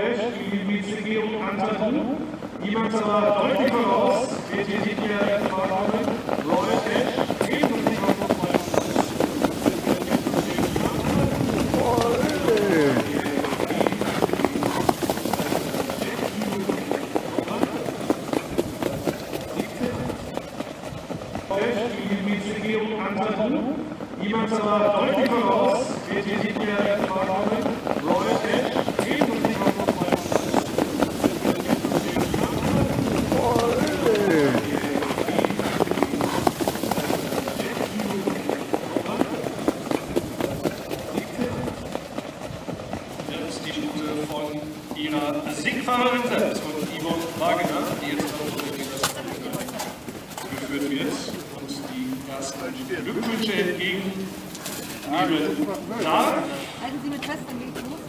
die Gebietsregierung antreten. Jemand aber deutlich voraus, hier nicht mehr vorkommen. Royal Cash, geben Sie mal kurz hier mehr vorkommen. Royal Cash, geben Sie sich mal kurz mal. Das ist die Route von ihrer Siegfahrerin selbst, von Yvonne Wagner, die jetzt noch durch das geführt wird. Und die ersten Glückwünsche entgegen, liebe da Halten Sie mit fest, dann geht's los.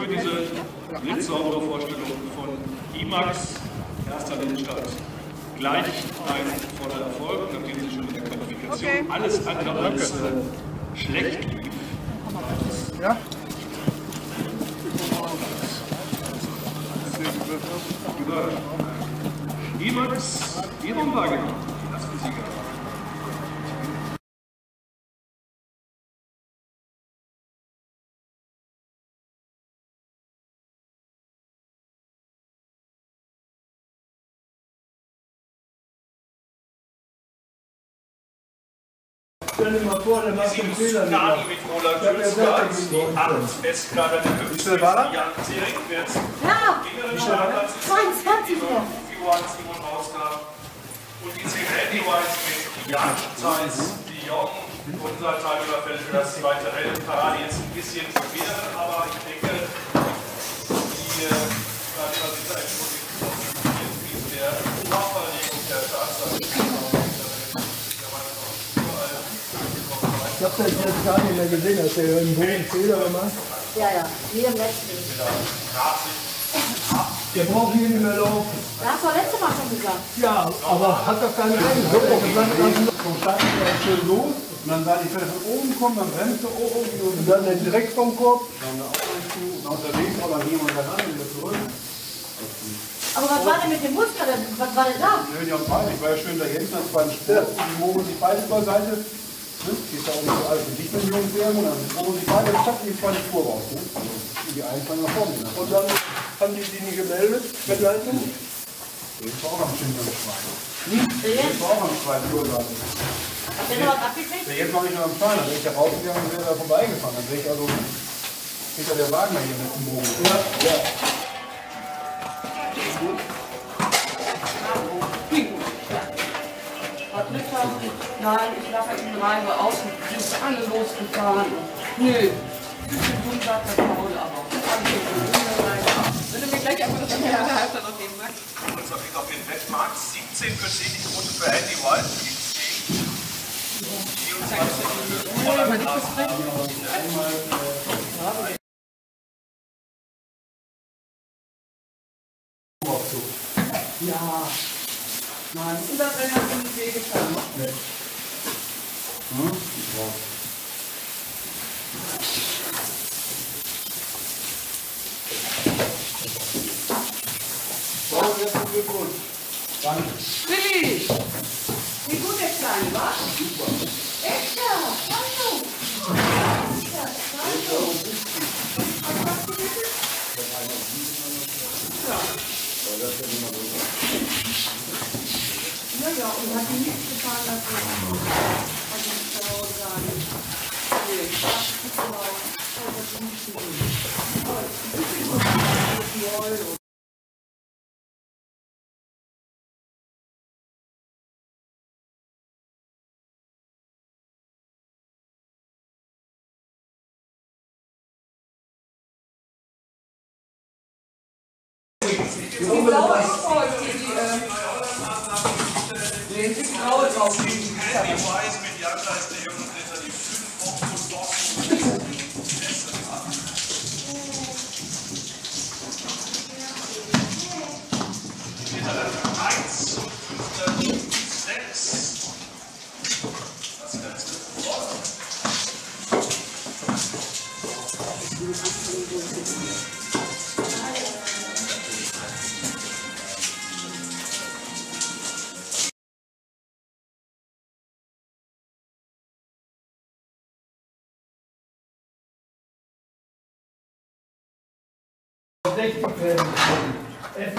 für diese blitzsaubere Vorstellung von IMAX, erster Lindstadt. Gleich ein voller Erfolg, nachdem sie schon in der Qualifikation alles andere als äh, schlecht lief. IMAX, Iron Wagner, erste Sieger. Stell dir mal vor, der macht den Fehler nicht. Nani mit Roland Schulzberg, die acht Bestkader der 50 Jahren wird. Ja, Wie schnell war das? 22 Uhr. Simon Mausner und die 10 Andy White mit Jan Zeiss, die Jong. Unser Teilnehmer fällt für das zweite Rennen Parade jetzt ein bisschen schwer, aber ich denke, die äh, Teilnehmer sind da in Position, wie der Nachverlegung der Staatsseite. Ich hab das jetzt gar nicht mehr gesehen, dass der einen hohen Fehler gemacht Ja, ja, wie im letzten. Der braucht hier nicht mehr laufen. Da hast du letzte Mal schon gesagt. Ja, aber hat doch keine Rennen. So, gesagt, dann Vom Start war schön los und dann sah die Pferde von oben kommen, dann bremste oben und und dann den direkt vom Korb. dann eine Aufwand zu und unterwegs, aber gehen wir dann an, wieder zurück. Aber was war denn mit dem Muster? denn? Was war denn da? Nö, die haben beide, ich war ja schön da hinten, das war ein Sport, die mogen sich beide beiseite. Ne? Die ist ja auch nicht so alt. Ich jung sehr und dann mogen sich beide, zack, die zwei die Spur raus. Ne? Also, die einen fallen nach vorne. Ne? Und dann haben die die nicht gemeldet. Begleitung. Das war auch am Schindler Schwein. Der Das jetzt? war auch am Schwein, noch was abgekriegt? Ja, jetzt noch nicht mehr am Stein, dann wäre ich da rausgegangen und wäre da vorbeigefahren. Dann wäre ich also hinter der Wagner hier mit dem Bogen. Ja, ja. Nein, ich lache ihn rein, weil außen sind alle losgefahren. Nö. Bisschen dumm sagt der Paul, aber. Wenn du mir gleich einfach das Handy halb dann noch geben magst. Unser Blick auf den Wettmarkt. 17 für Sie, die Quote für Andy White. Die 10. 24 für. Ja. Nein, unser Trainer hat nicht wehgetan. Herzlichen Glückwunsch. Danke. Willi! Wie gut der Kleine war? Super. Echt ja? Hallo. Ja, ja, und hat ihm nichts gefallen lassen. Hat ihm zu Hause sagen. Oh, das ist. Oh, ist nicht schön. Die blaue die, die, äh, die graue drauf. Andy White mit Jan Zeiss, der Es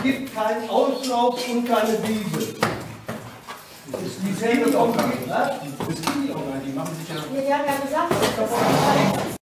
gibt keinen Auslauf und keine Wiese. Die Fälle auch nicht. Ne? Das gibt die auch gar nicht. Die machen sich ja. Ja, ja, gesagt.